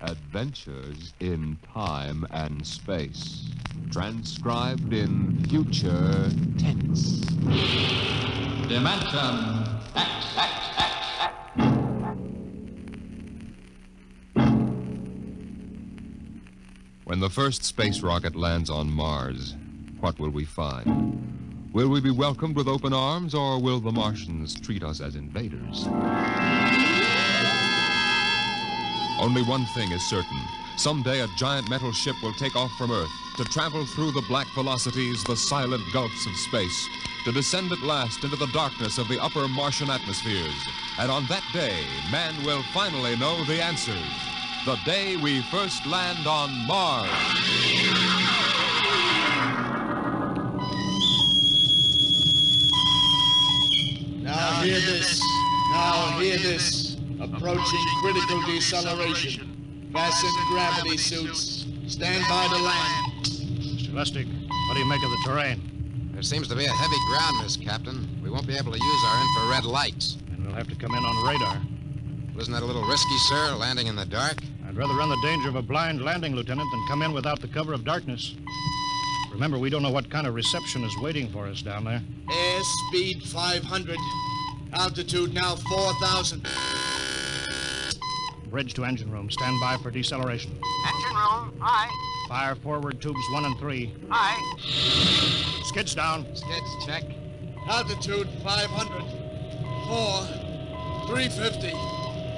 Adventures in Time and Space. Transcribed in future tense. Dimension X, X, X. When the first space rocket lands on Mars, what will we find? Will we be welcomed with open arms, or will the Martians treat us as invaders? Only one thing is certain. Someday a giant metal ship will take off from Earth to travel through the black velocities, the silent gulfs of space, to descend at last into the darkness of the upper Martian atmospheres. And on that day, man will finally know the answers. The day we first land on Mars. Now hear this. Now hear this. Approaching critical deceleration. Fasten gravity suits. Stand by to land. Mr. Lustig, what do you make of the terrain? There seems to be a heavy ground, Miss Captain. We won't be able to use our infrared lights. And we'll have to come in on radar. Isn't that a little risky, sir, landing in the dark? I'd rather run the danger of a blind landing, Lieutenant, than come in without the cover of darkness. Remember, we don't know what kind of reception is waiting for us down there. Air speed 500. Altitude now 4,000. Bridge to engine room. Stand by for deceleration. Engine room, aye, Fire forward tubes one and three. aye. Skids down. Skids, check. Altitude 500. 4. 350.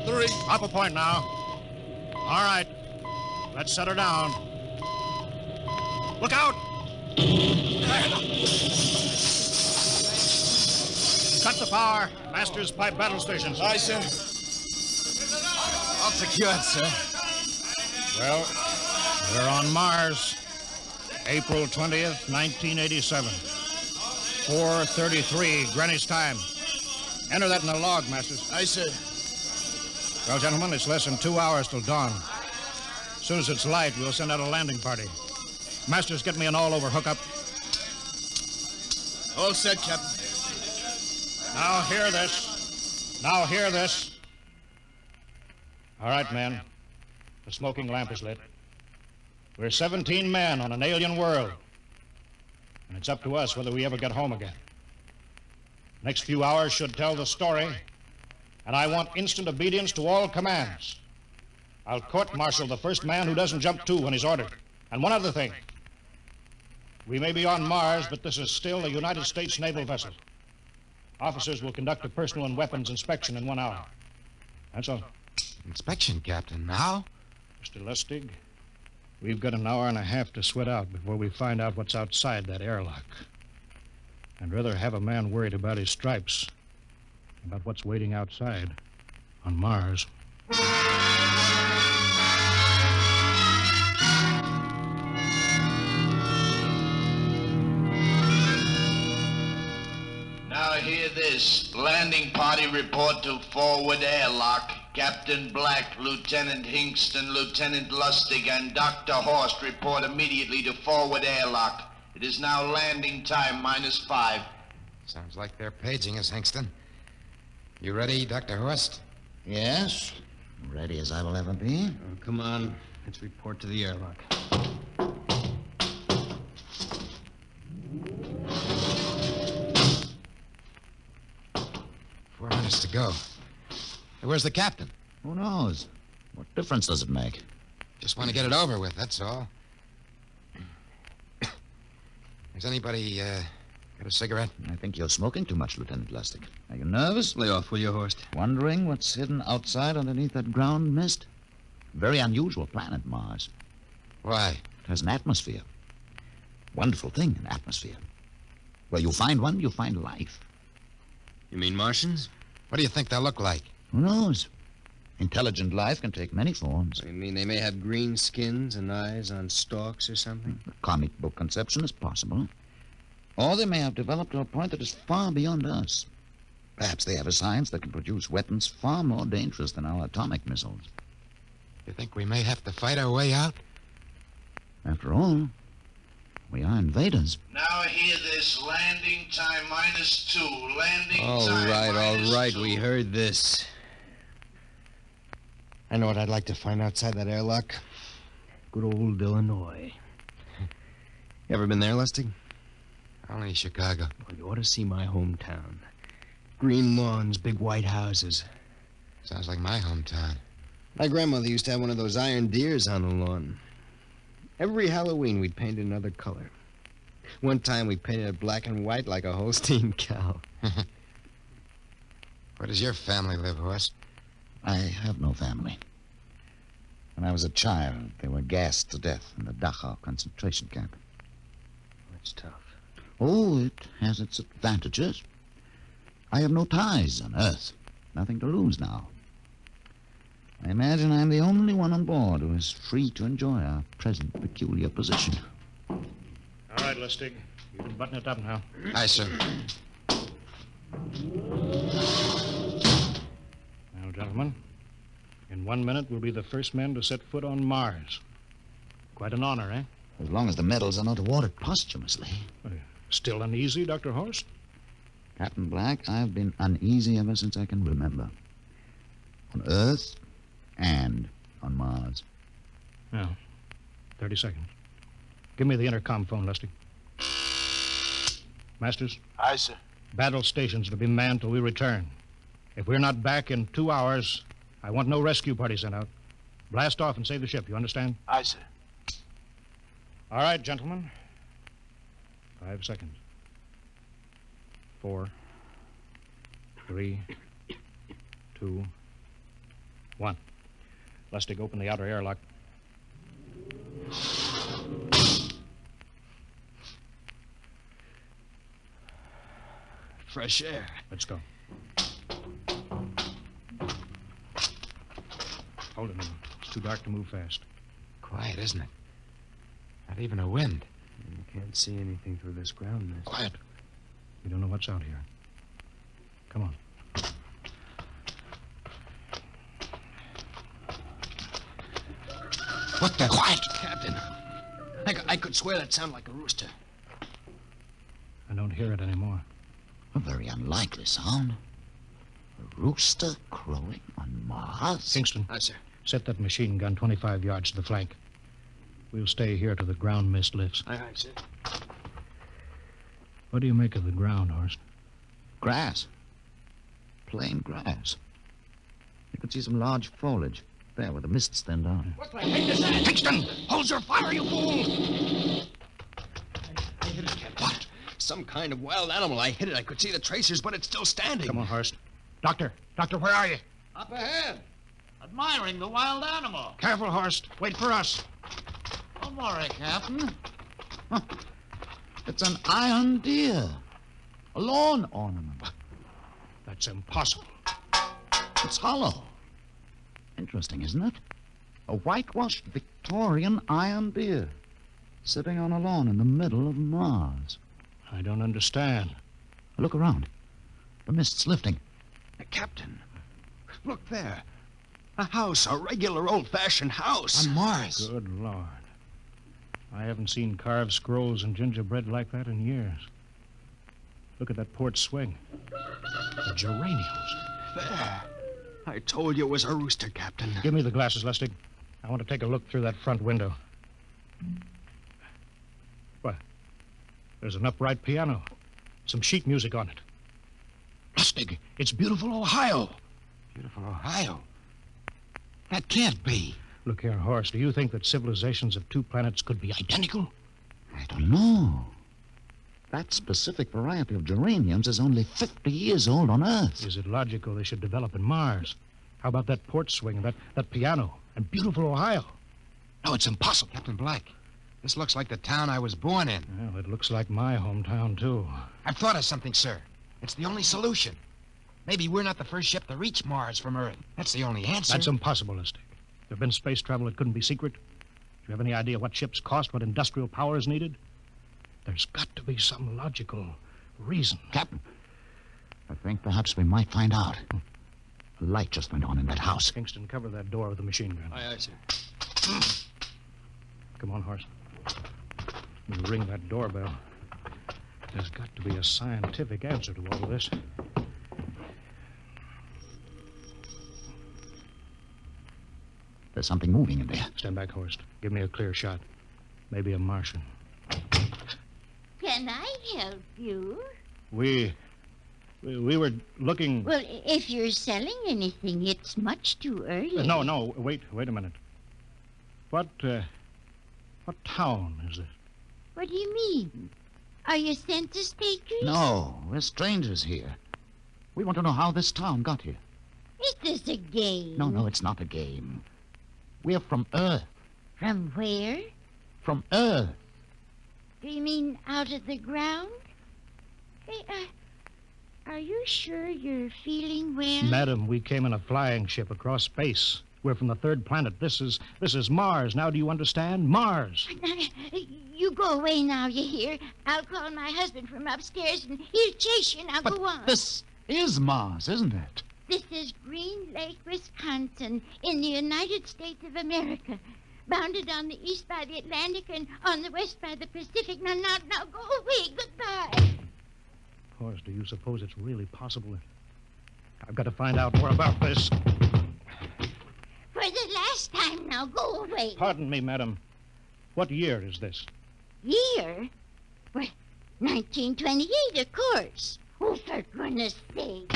3. Up a point now. All right. Let's set her down. Look out! Cut the power. Masters pipe battle stations. Aye, sir. All secured, sir. Well, we're on Mars. April 20th, 1987. 4.33 Greenwich time. Enter that in the log, Masters. I sir. Well, gentlemen, it's less than two hours till dawn. As soon as it's light, we'll send out a landing party. Masters, get me an all-over hookup. All set, Captain. Now hear this. Now hear this. All right, men. The smoking lamp is lit. We're 17 men on an alien world. And it's up to us whether we ever get home again. Next few hours should tell the story. And I want instant obedience to all commands. I'll court martial the first man who doesn't jump to when he's ordered. And one other thing. We may be on Mars, but this is still a United States naval vessel. Officers will conduct a personal and weapons inspection in one hour. That's all. Inspection, Captain. Now? Mr. Lustig, we've got an hour and a half to sweat out before we find out what's outside that airlock. I'd rather have a man worried about his stripes than about what's waiting outside on Mars. Now hear this. Landing party report to forward airlock. Captain Black, Lieutenant Hinkston, Lieutenant Lustig, and Dr. Horst report immediately to forward airlock. It is now landing time minus five. Sounds like they're paging us, Hinkston. You ready, Dr. Horst? Yes, ready as I will ever be. Oh, come on. Let's report to the airlock. Four minutes to go. Hey, where's the captain? Who knows? What difference does it make? Just want to get it over with, that's all. Has anybody uh, got a cigarette? I think you're smoking too much, Lieutenant Lustig. Are you nervous? Lay off, will you, Horst? Wondering what's hidden outside underneath that ground mist? Very unusual planet, Mars. Why? It has an atmosphere. Wonderful thing, an atmosphere. Where you find one, you find life. You mean Martians? What do you think they'll look like? Who knows? Intelligent life can take many forms. You mean they may have green skins and eyes on stalks or something? A comic book conception is possible. Or they may have developed to a point that is far beyond us. Perhaps they have a science that can produce weapons far more dangerous than our atomic missiles. You think we may have to fight our way out? After all, we are invaders. Now hear this. Landing time minus two. Landing All time right, all minus right. two. We heard this. I know what I'd like to find outside that airlock. Good old Illinois. You ever been there, Lustig? Only Chicago. Well, you ought to see my hometown. Green lawns, big white houses. Sounds like my hometown. My grandmother used to have one of those iron deers on the lawn. Every Halloween, we'd paint it another color. One time, we painted it black and white like a Holstein cow. Where does your family live, Horst? I have no family. When I was a child, they were gassed to death in the Dachau concentration camp. Oh, That's tough. Oh, it has its advantages. I have no ties on Earth. Nothing to lose now. I imagine I'm the only one on board who is free to enjoy our present peculiar position. All right, Lustig. You can button it up now. Aye, sir. Now, gentlemen, in one minute we'll be the first men to set foot on Mars. Quite an honor, eh? As long as the medals are not awarded posthumously. Still uneasy, Dr. Horst? Captain Black, I've been uneasy ever since I can remember. On Earth and on Mars. Now, 30 seconds. Give me the intercom phone, Lustig. Masters, Aye, sir. battle stations to be manned till we return. If we're not back in two hours, I want no rescue party sent out. Blast off and save the ship, you understand? Aye, sir. All right, gentlemen. Five seconds. Four, three, two, one. Lustig, open the outer airlock. Fresh air. Let's go. Hold it, man. It's too dark to move fast. Quiet, isn't it? Not even a wind. You can't see anything through this ground mist. Quiet. We don't know what's out here. Come on. What the? Quiet! Captain, I could swear that sounded like a rooster. I don't hear it anymore. A very unlikely sound. A rooster crowing on Mars? Hinkston, Aye, sir. Set that machine gun 25 yards to the flank. We'll stay here till the ground mist lifts. Aye, aye, sir. What do you make of the ground, Horst? Grass. Plain grass. You could see some large foliage there where the mists thinned out. Hinkston! Hold your fire, you fool! I hit it, Captain. What? Some kind of wild animal. I hit it. I could see the tracers, but it's still standing. Come on, Horst. Doctor, doctor, where are you? Up ahead. Admiring the wild animal. Careful, Horst. Wait for us. Don't worry, Captain. It's an iron deer. A lawn ornament. That's impossible. It's hollow. Interesting, isn't it? A whitewashed Victorian iron deer sitting on a lawn in the middle of Mars. I don't understand. Look around. The mist's lifting. Uh, Captain, look there. A house, a regular old-fashioned house. On Mars. Good Lord. I haven't seen carved scrolls and gingerbread like that in years. Look at that port swing. The geraniums. There. I told you it was a rooster, Captain. Give me the glasses, Lustig. I want to take a look through that front window. What? There's an upright piano. Some sheet music on it. Lustig, it's beautiful Ohio. Beautiful Ohio. That can't be. Look here, Horst. Do you think that civilizations of two planets could be identical? I don't know. That specific variety of geraniums is only 50 years old on Earth. Is it logical they should develop in Mars? How about that port swing, and that, that piano, and beautiful Ohio? No, it's impossible. Captain Black, this looks like the town I was born in. Well, it looks like my hometown, too. I've thought of something, sir. It's the only solution. Maybe we're not the first ship to reach Mars from Earth. That's the only answer. That's impossible, Lustig. There have been space travel that couldn't be secret. Do you have any idea what ships cost, what industrial power is needed? There's got to be some logical reason. Captain, I think perhaps we might find out. A light just went on in that house. Hinkston, cover that door with a machine gun. Aye, aye, sir. Come on, Horst. We'll ring that doorbell. There's got to be a scientific answer to all this. There's something moving in there. Stand back, Horst. Give me a clear shot. Maybe a Martian. Can I help you? We. We, we were looking. Well, if you're selling anything, it's much too early. Uh, no, no. Wait, wait a minute. What, uh, what town is it? What do you mean? Are you census takers? No, we're strangers here. We want to know how this town got here. Is this a game? No, no, it's not a game. We're from Earth. From where? From Earth. Do you mean out of the ground? Hey, uh, are you sure you're feeling well? Madam, we came in a flying ship across space. We're from the third planet. This is this is Mars. Now do you understand? Mars. You go away now, you hear? I'll call my husband from upstairs and he'll chase you. Now But go on. this is Mars, isn't it? This is Green In the United States of America. Bounded on the east by the Atlantic and on the west by the Pacific. Now, now, now, go away. Goodbye. Horst, do you suppose it's really possible? I've got to find out more about this. For the last time now, go away. Pardon me, madam. What year is this? Year? Well, 1928, of course. Oh, for goodness sake.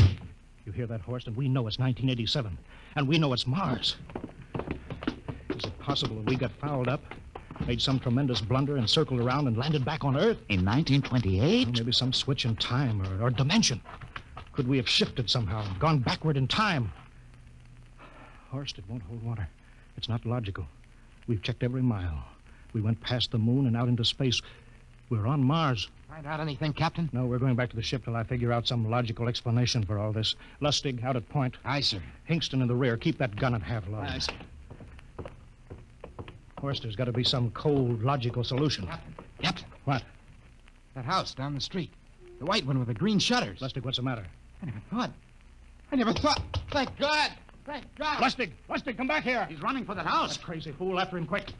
You hear that, Horst? And we know it's 1987. And we know it's Mars. Is it possible that we got fouled up, made some tremendous blunder, and circled around and landed back on Earth? In 1928? Or maybe some switch in time or, or dimension. Could we have shifted somehow, gone backward in time? Horst, it won't hold water. It's not logical. We've checked every mile. We went past the moon and out into space. We're on Mars. Find out anything, Captain? No, we're going back to the ship till I figure out some logical explanation for all this. Lustig out at point. Aye, sir. Hinkston in the rear. Keep that gun at half load. Aye, sir. Horst, there's got to be some cold, logical solution. Captain. Captain. What? That house down the street. The white one with the green shutters. Lustig, what's the matter? I never thought. I never thought. Thank God. Thank God. Lustig! Lustig, come back here! He's running for that That house. crazy fool, after him quick.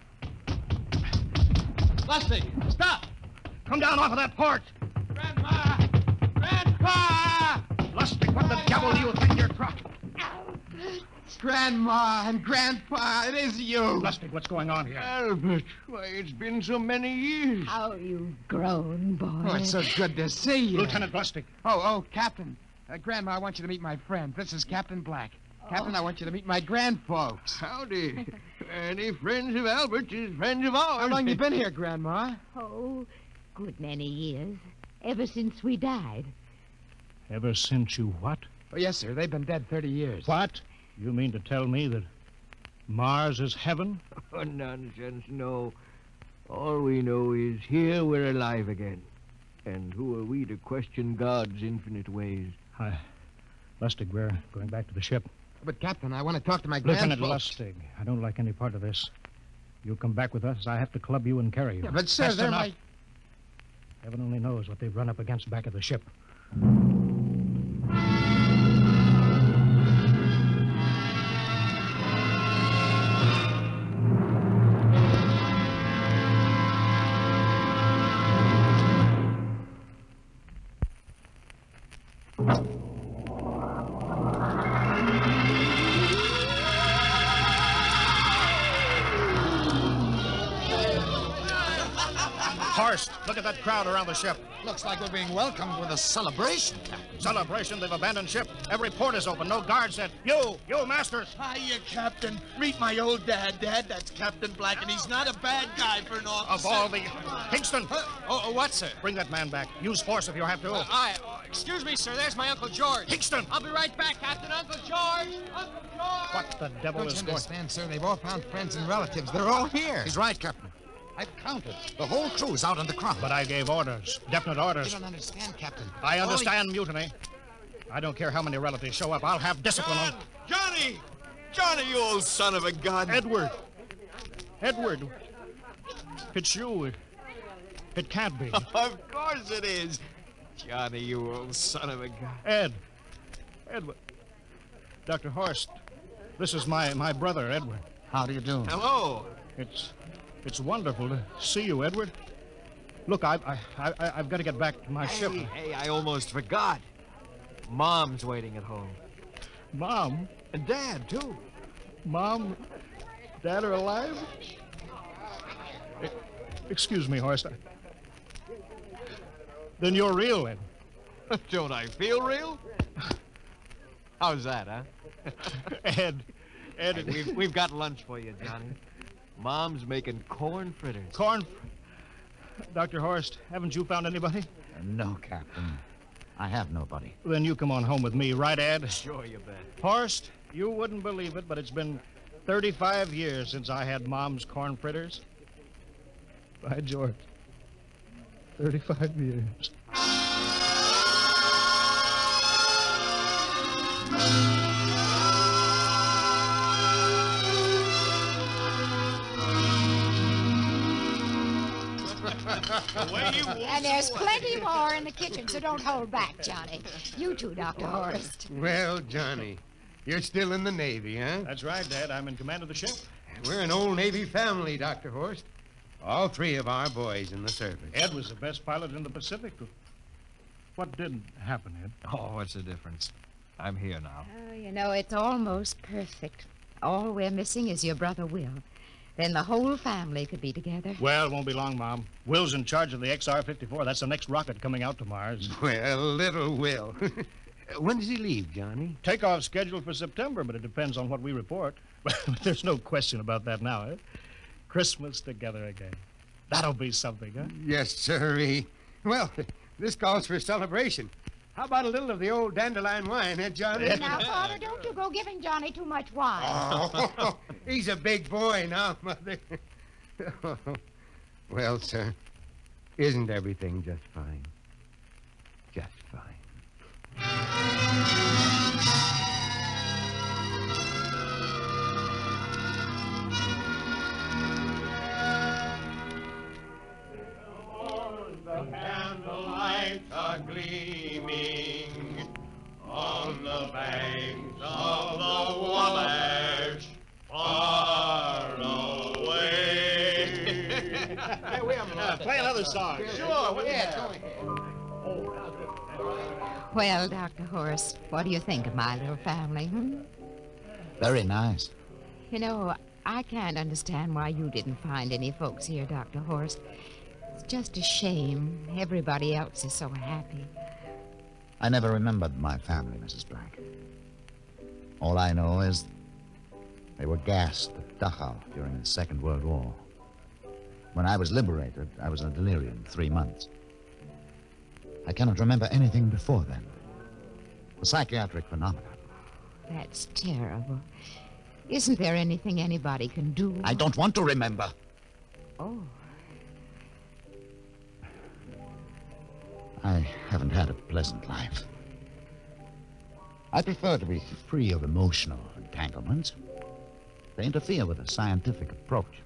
Lustig, stop. Come down off of that porch! Grandma. Grandpa. Lustig, what the devil do you think you're trying? Grandma and Grandpa, it is you. Lustig, what's going on here? Albert, why, it's been so many years. How you've grown, boy. Oh, it's so good to see you. Lieutenant Lustig. Oh, oh, Captain. Uh, Grandma, I want you to meet my friend. This is Captain Black. Captain, I want you to meet my grandfolks. Howdy. Any friends of Albert's is friends of ours. How long you been here, Grandma? Oh, good many years. Ever since we died. Ever since you what? Oh, yes, sir. They've been dead 30 years. What? You mean to tell me that Mars is heaven? Oh, nonsense, no. All we know is here we're alive again. And who are we to question God's infinite ways? I. Lustig, we're going back to the ship. But, Captain, I want to talk to my Lieutenant grandfolks. Lustig, I don't like any part of this. You come back with us, I have to club you and carry you. Yeah, but, sir, That's they're enough. my... Heaven only knows what they've run up against back of the ship. Crowd around the ship. Looks like we're being welcomed with a celebration, Captain. Celebration, they've abandoned ship. Every port is open, no guards set. You, you masters. Hiya, Captain. Meet my old dad, Dad. That's Captain Black, and he's not a bad guy for an officer. Of all the. Hinkston, oh, oh, what, sir? bring that man back. Use force if you have to. Uh, I. excuse me, sir. There's my Uncle George. Hinkston! I'll be right back, Captain. Uncle George! Uncle George! What the devil Don't is you going understand, sir? They've all found friends and relatives. They're all here. He's right, Captain. I've counted. The whole crew's out on the crowd. But I gave orders, definite orders. You orders. don't understand, Captain. I All he- understand mutiny. I don't care how many relatives show up. I'll have discipline on. Johnny! Johnny, you old son of a gun. Edward. Edward. It's you. It, it can't be. Of course it is. Johnny, you old son of a gun. Ed. Edward. Dr. Horst. This is my, my brother, Edward. How do you do? Hello. It's it's wonderful to see you, Edward. Look, I, I, I, I've got to get back to my ship. Hey, hey, I almost forgot. Mom's waiting at home. Mom, And Dad, too. Mom, Dad are alive? Excuse me, Horst. Then you're real, then. Don't I feel real? How's that, huh? Ed, Ed, Hey, we've, we've got lunch for you, Johnny. Mom's making corn fritters. Corn. Dr. Horst, haven't you found anybody? No, Captain. I have nobody. Then you come on home with me, right, Ed? Sure, you bet. Horst, you wouldn't believe it, but it's been 35 years since I had Mom's corn fritters. By George. 35 years. And there's plenty more in the kitchen, so don't hold back, Johnny. You too, Dr. Horst. Well, Johnny, you're still in the Navy, huh? That's right, Dad. I'm in command of the ship. We're an old Navy family, Dr. Horst. All three of our boys in the service. Ed was the best pilot in the Pacific. What didn't happen, Ed? Oh, what's the difference? I'm here now. Oh, you know, it's almost perfect. All we're missing is your brother Will. Then the whole family could be together. Well, it won't be long, Mom. Will's in charge of the XR-54. That's the next rocket coming out to Mars. Well, little Will. when does he leave, Johnny? Takeoff scheduled for September, but it depends on what we report. There's no question about that now, eh? Christmas together again. That'll be something, huh? Yes, sirree. Well, this calls for celebration. How about a little of the old dandelion wine, eh, Johnny? Now, Father, don't you go giving Johnny too much wine. Oh, he's a big boy now, Mother. well, sir, isn't everything just fine? Just fine. Away. Uh, play another song. Sure, yeah. Well, Dr. Horst, what do you think of my little family, hmm? Very nice. You know, I can't understand why you didn't find any folks here, Dr. Horst. It's just a shame. Everybody else is so happy. I never remembered my family, Mrs. Black. All I know is they were gassed at Dachau during the Second World War. When I was liberated, I was in a delirium three months. I cannot remember anything before then. The psychiatric phenomena. That's terrible. Isn't there anything anybody can do? I don't want to remember. Oh, I haven't had a pleasant life. I prefer to be free of emotional entanglements. They interfere with a scientific approach.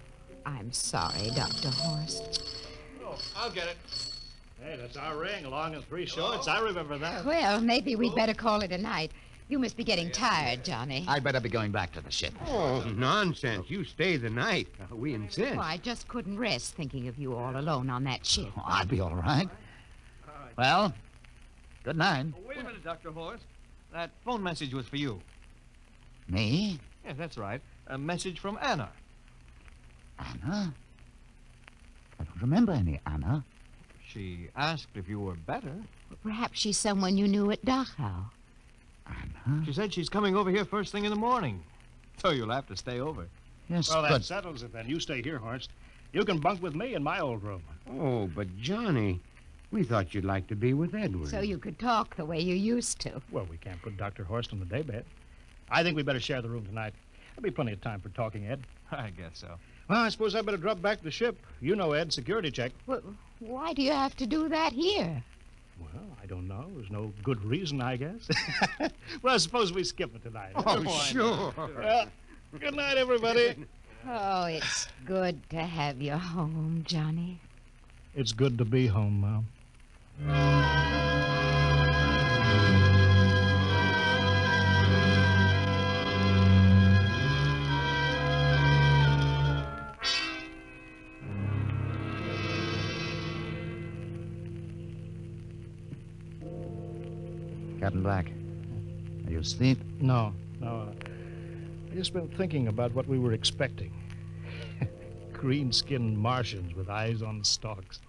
I'm sorry, Dr. Horst. Oh, I'll get it. Hey, that's our ring, long and three shorts. I remember that. Well, maybe we'd better call it a night. You must be getting tired, Johnny. I'd better be going back to the ship. Oh, nonsense. You stay the night. Uh, we insist. Oh, I just couldn't rest thinking of you all alone on that ship. Oh, I'll be all right. Well, good night. Oh, wait a minute, Dr. Horst. That phone message was for you. Me? Yes, that's right. A message from Anna. Anna? I don't remember any Anna. She asked if you were better. Perhaps she's someone you knew at Dachau. Anna? She said she's coming over here first thing in the morning. So you'll have to stay over. Yes, Well, that but settles it then. You stay here, Horst. You can bunk with me in my old room. Oh, but Johnny, we thought you'd like to be with Edward. So you could talk the way you used to. Well, we can't put Dr. Horst on the daybed. I think we better share the room tonight. There'll be plenty of time for talking, Ed. I guess so. Well, I suppose I better drop back to the ship. You know, Ed, security check. Well, why do you have to do that here? Well, I don't know. There's no good reason, I guess. well, I suppose we skip it tonight. Oh, Why sure. Well, good night, everybody. Oh, it's good to have you home, Johnny. It's good to be home, Mom. Captain Black, are you asleep? No, no. I just been thinking about what we were expecting. green skinned Martians with eyes on stalks.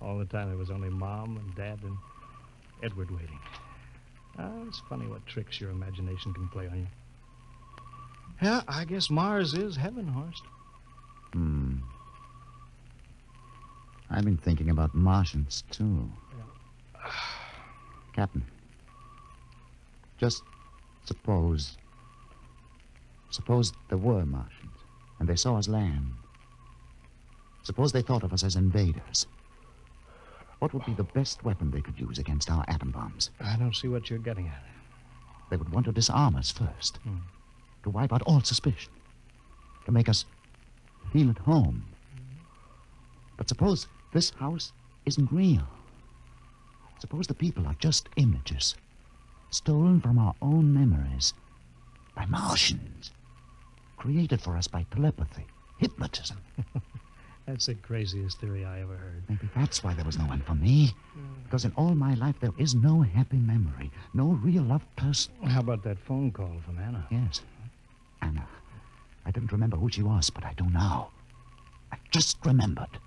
All the time there was only Mom and Dad and Edward waiting. Ah, it's funny what tricks your imagination can play on you. Yeah, I guess Mars is heaven, Horst. Hmm. I've been thinking about Martians, too. Captain, just suppose. Suppose there were Martians and they saw us land. Suppose they thought of us as invaders. What would be the best weapon they could use against our atom bombs? I don't see what you're getting at. They would want to disarm us first, Hmm. to wipe out all suspicion, to make us feel at home. But suppose this house isn't real. Suppose the people are just images, stolen from our own memories by Martians, created for us by telepathy, hypnotism. That's the craziest theory I ever heard. Maybe that's why there was no one for me. Mm. Because in all my life, there is no happy memory, no real loved person. How about that phone call from Anna? Yes. Anna. I didn't remember who she was, but I do now. I just remembered.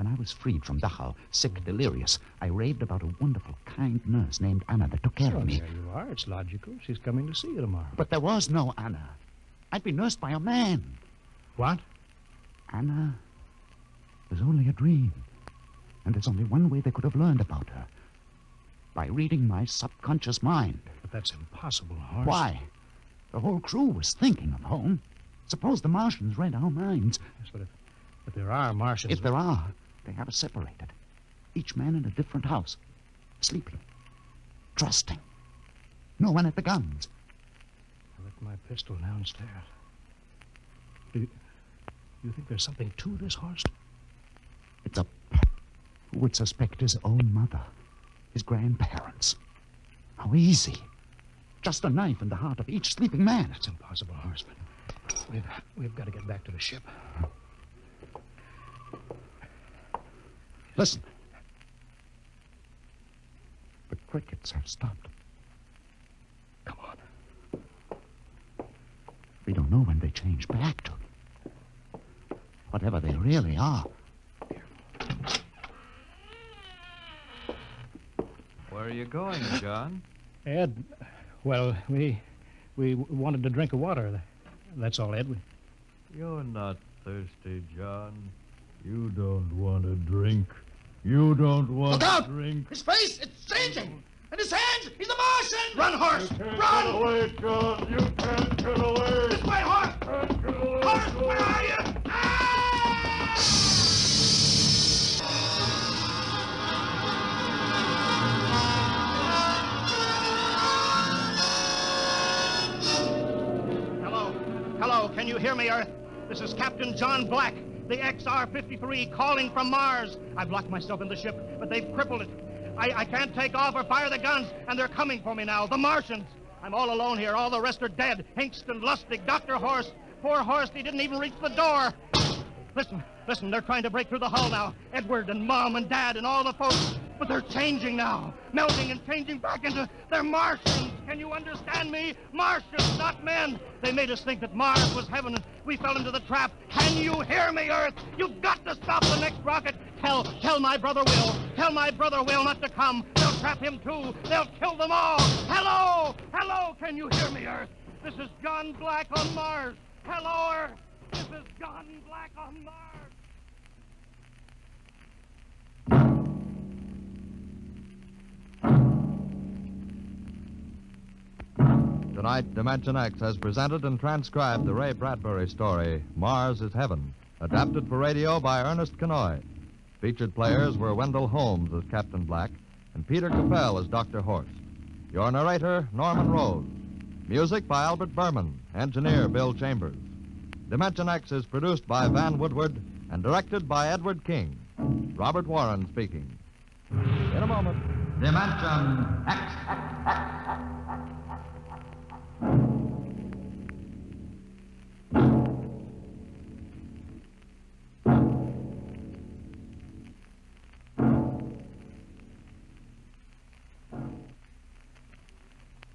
When I was freed from Dachau, sick, mm. delirious, I raved about a wonderful, kind nurse named Anna that took care Well, of oh, me. there you are. It's logical. She's coming to see you tomorrow. But there was no Anna. I'd been nursed by a man. What? Anna was only a dream. And there's only one way they could have learned about her by reading my subconscious mind. But that's impossible, Horst. Why? The whole crew was thinking of home. Suppose the Martians read our minds. Yes, but if, if there are Martians. If there are, they have us separated. Each man in a different house. Sleeping. Trusting. No one at the guns. I left my pistol downstairs. Do you, you think there's something to this, Horst? It's a. Who would suspect his own mother? His grandparents? How easy. Just a knife in the heart of each sleeping man. That's impossible, Horst. But we've, we've got to get back to the ship. Listen. The crickets have stopped. Come on. We don't know when they change back to. Whatever they really are. Where are you going, John? Ed, well, we we wanted to drink of water. That's all, Ed. We, You're not thirsty, John. You don't want to drink. You don't want Look to out! drink. His face, it's changing! And his hands, he's a Martian! Run, Horst! Run! Get away, John! You can't get away! This way, Horst! Horst, where are you? Ah! Hello. Hello. Can you hear me, Earth? This is Captain John Black, the XR-53, calling from Mars. I've locked myself in the ship, but they've crippled it. I, I can't take off or fire the guns, and they're coming for me now. The Martians. I'm all alone here. All the rest are dead. Hinkston, Lustig, Dr. Horst. Poor Horst, he didn't even reach the door. Listen, listen, they're trying to break through the hull now. Edward and Mom and Dad and all the folks. But they're changing now. Melting and changing back into. They're Martians. Can you understand me? Martians, not men. They made us think that Mars was heaven and we fell into the trap. Can you hear me, Earth? You've got to stop the next rocket. Tell, tell my brother Will. Tell my brother Will not to come. They'll trap him too. They'll kill them all. Hello! Hello! Can you hear me, Earth? This is John Black on Mars. Hello, Earth. This is John Black on Mars. Tonight, Dimension X has presented and transcribed the Ray Bradbury story, Mars is Heaven, adapted for radio by Ernest Kinoy. Featured players were Wendell Holmes as Captain Black and Peter Capell as Dr. Horst. Your narrator, Norman Rose. Music by Albert Berman, engineer Bill Chambers. Dimension X is produced by Van Woodward and directed by Edward King. Robert Warren speaking. In a moment. Dimension X.